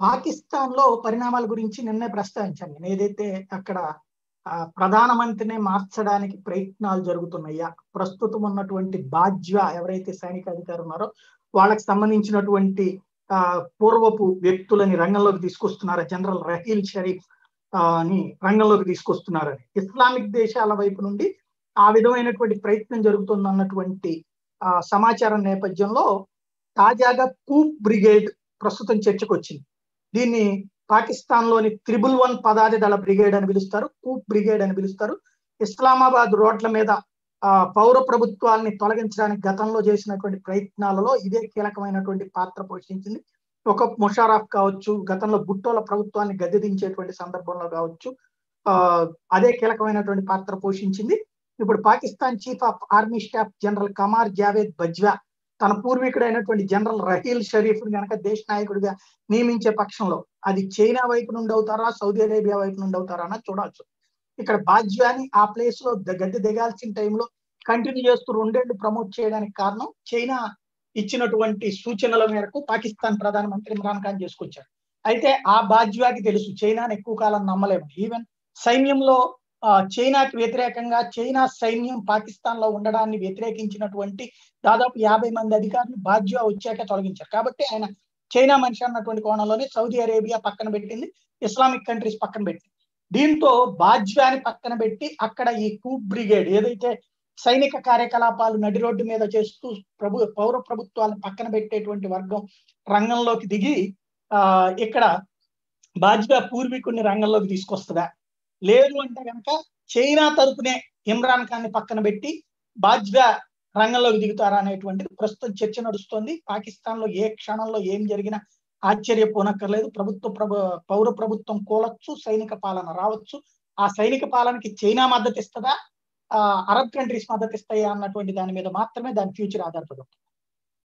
పాకిస్తాన్లో పరిణామాల గురించి నిన్నే ప్రస్తావించాను నేను. ఏదైతే అక్కడ ఆ, ప్రధానమంత్రిని మార్చడానికి ప్రయత్నాలు జరుగుతున్నాయా ప్రస్తుతం ఉన్నటువంటి బాజ్వా ఎవరైతే సైనిక అధికారులు ఉన్నారో వాళ్ళకి సంబంధించినటువంటి ఆ పూర్వపు వ్యక్తులని రంగంలోకి తీసుకొస్తున్నారు? జనరల్ రహీల్ షరీఫ్ని అని రంగంలోకి తీసుకొస్తున్నారని. ఇస్లామిక్ దేశాల వైపు నుండి ఆ విధమైనటువంటి ప్రయత్నం జరుగుతుంది అన్నటువంటి ఆ, సమాచారం నేపథ్యంలో తాజాగా కూప్ బ్రిగేడ్ ప్రస్తుతం చర్చకు వచ్చింది దీన్ని పాకిస్తాన్లోని త్రిబుల్ వన్ పదాతి దళ బ్రిగేడ్ అని పిలుస్తారు కూప్ బ్రిగేడ్ అని పిలుస్తారు. ఇస్లామాబాద్ రోడ్ల మీద పౌర ప్రభుత్వాల్ని తొలగించడానికి గతంలో చేసినటువంటి ప్రయత్నాలలో ఇదే కీలకమైనటువంటి పాత్ర పోషించింది. ఒక ముషారఫ్ కావచ్చు గతంలో బుట్టోల ప్రభుత్వాన్ని గద్దెదించేటువంటి సందర్భంలో కావచ్చు ఆ అదే కీలకమైనటువంటి పాత్ర పోషించింది. ఇప్పుడు Pakistan chief of army staff general Qamar Javed Bajwa తన పూర్వీకుడైనటువంటి జనరల్ రహీల్ షరీఫ్ గనక దేశ నాయకుడిగా నియమించే పక్షంలో అది చైనా వైపు నుండి అవుతారా సౌదీ అరేబియా వైపు నుండి అవుతారా అన్నది చూడాల్సి ఇక్కడ బాజ్వాని ఆ ప్లేస్లో గద్దె దిగాల్సిన టైంలో కంటిన్యూ చేస్తూ రెండేళ్ళు ప్రమోట్ చేయడానికి కారణం చైనా ఇచ్చినటువంటి సూచనల మేరకు పాకిస్తాన్ ప్రధానమంత్రి ఇమ్రాన్ ఖాన్ చేసుకొచ్చారు. అయితే ఆ బాజ్వాకి తెలుసు చైనాని ఎక్కువ కాలం నమ్మలేము. ఈవెన్ సైన్యంలో చైనాకి వ్యతిరేకంగా చైనా సైన్యం పాకిస్తాన్లో ఉండడాన్ని వ్యతిరేకించినటువంటి దాదాపు యాభై మంది అధికారులు బాజ్వా వచ్చాక తొలగించారు. కాబట్టి ఆయన చైనా మనిషి అన్నటువంటి కోణంలోనే సౌదీ అరేబియా పక్కన పెట్టింది ఇస్లామిక్ కంట్రీస్ పక్కన పెట్టింది. దీంతో బాజ్వాని పక్కన పెట్టి అక్కడ ఈ కూ బ్రిగేడ్ ఏదైతే సైనిక కార్యకలాపాలు నడి రోడ్డు మీద చేస్తూ ప్రభు పౌర ప్రభుత్వాలను పక్కన పెట్టేటువంటి వర్గం రంగంలోకి దిగి ఆ ఇక్కడ బాజ్వా పూర్వీకుని రంగంలోకి తీసుకొస్తుందా? లేదు అంటే కనుక చైనా తరపునే ఇమ్రాన్ ఖాన్ని పక్కన పెట్టి బాజ్గా రంగంలోకి దిగుతారా అనేటువంటిది ప్రస్తుతం చర్చ నడుస్తోంది. పాకిస్తాన్లో ఏ క్షణంలో ఏం జరిగినా ఆశ్చర్యపోనక్కర్లేదు. ప్రభుత్వ ప్రభు పౌర ప్రభుత్వం కూలొచ్చు సైనిక పాలన రావచ్చు. ఆ సైనిక పాలనకి చైనా మద్దతు ఇస్తుందా ఆ అరబ్ కంట్రీస్ మద్దతు ఇస్తాయా అన్నటువంటి దాని మీద మాత్రమే దాని ఫ్యూచర్ ఆధారపడి ఉంటుంది.